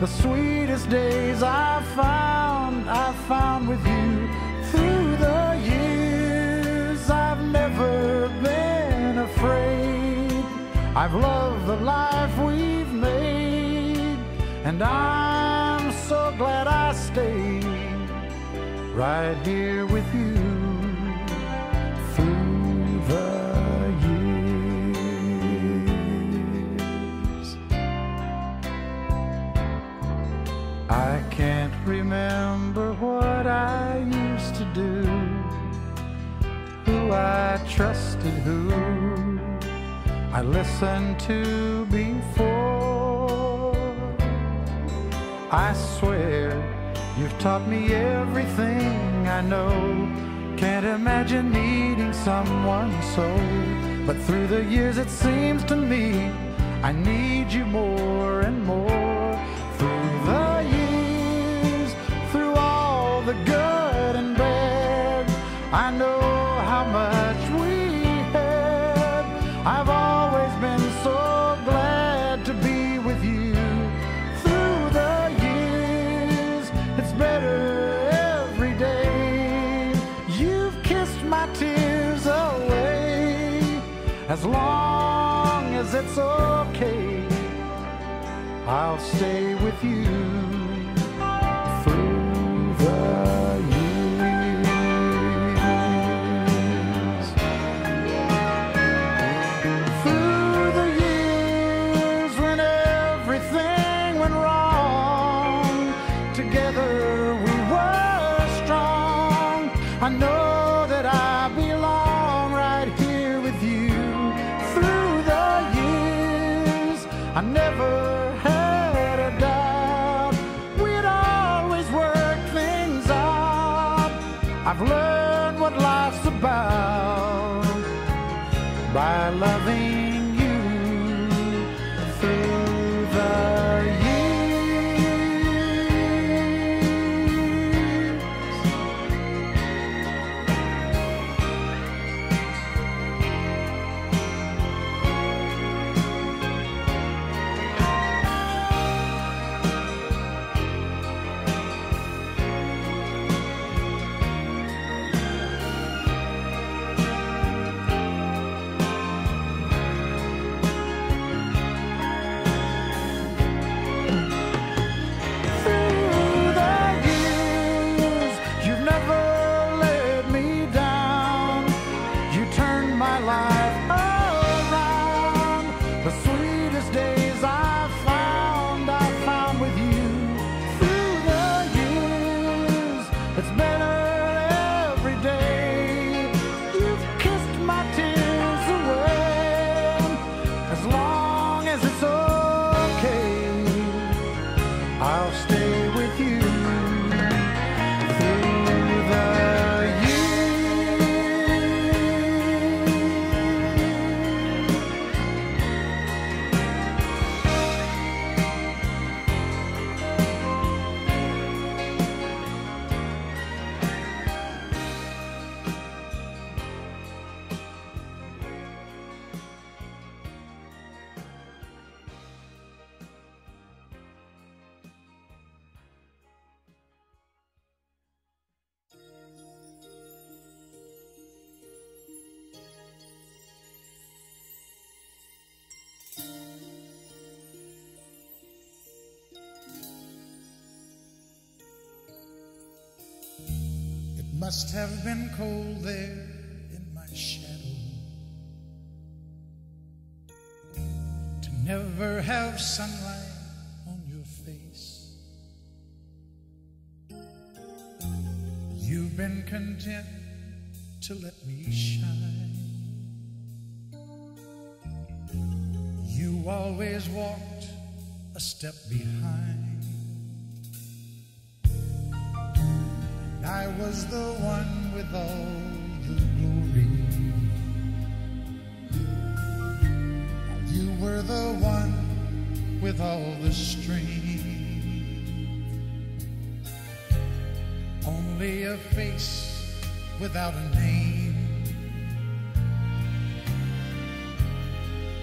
The sweetest days I've found, I've found with you through the years. I've never been afraid. I've loved the life we've made, and I'm so glad I stayed right here with you I trusted, who I listened to before. I swear you've taught me everything I know. Can't imagine needing someone so. But through the years, it seems to me I need you more and more. Through the years, through all the good and bad, I know As long as it's okay, I'll stay with you I never must have been cold there in my shadow to never have sunlight on your face. You've been content to let me shine. You always walked a step behind. Was the one with all the glory. You were the one with all the strength. Only a face without a name.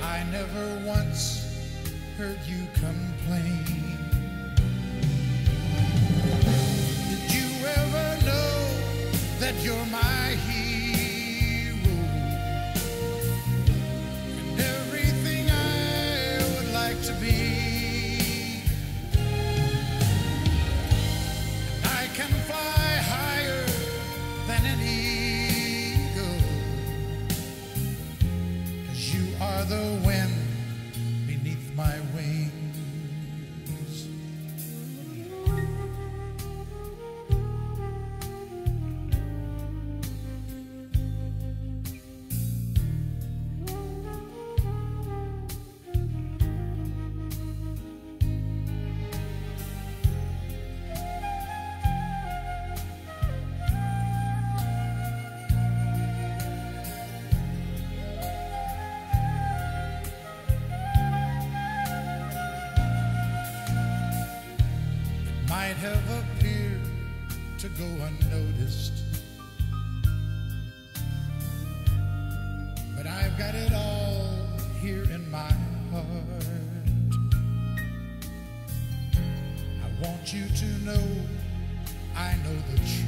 I never once heard you complain. Have appeared to go unnoticed. But I've got it all here in my heart. I want you to know I know the truth.